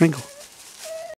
Ringo.